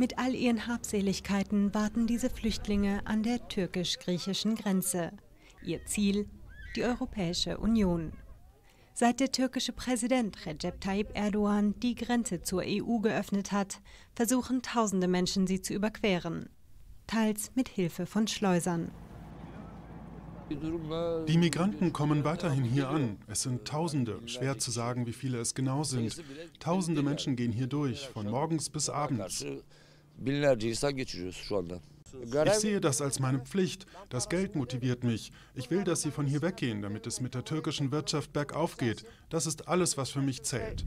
Mit all ihren Habseligkeiten warten diese Flüchtlinge an der türkisch-griechischen Grenze. Ihr Ziel die Europäische Union. Seit der türkische Präsident Recep Tayyip Erdogan die Grenze zur EU geöffnet hat, versuchen tausende Menschen sie zu überqueren, teils mit Hilfe von Schleusern. Die Migranten kommen weiterhin hier an. Es sind Tausende, schwer zu sagen, wie viele es genau sind. Tausende Menschen gehen hier durch, von morgens bis abends. Ich sehe das als meine Pflicht. Das Geld motiviert mich. Ich will, dass sie von hier weggehen, damit es mit der türkischen Wirtschaft bergauf geht. Das ist alles, was für mich zählt.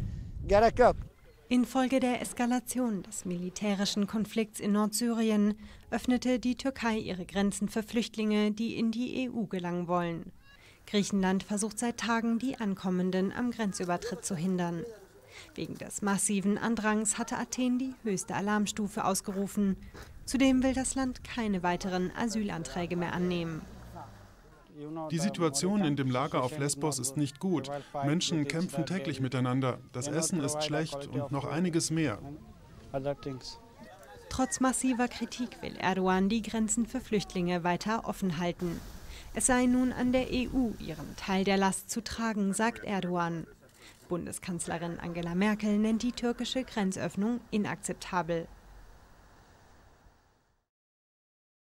Infolge der Eskalation des militärischen Konflikts in Nordsyrien öffnete die Türkei ihre Grenzen für Flüchtlinge, die in die EU gelangen wollen. Griechenland versucht seit Tagen, die Ankommenden am Grenzübertritt zu hindern. Wegen des massiven Andrangs hatte Athen die höchste Alarmstufe ausgerufen. Zudem will das Land keine weiteren Asylanträge mehr annehmen. Die Situation in dem Lager auf Lesbos ist nicht gut. Menschen kämpfen täglich miteinander. Das Essen ist schlecht und noch einiges mehr. Trotz massiver Kritik will Erdogan die Grenzen für Flüchtlinge weiter offen halten. Es sei nun an der EU, ihren Teil der Last zu tragen, sagt Erdogan. Bundeskanzlerin Angela Merkel nennt die türkische Grenzöffnung inakzeptabel.